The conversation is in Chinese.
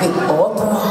Hình của con.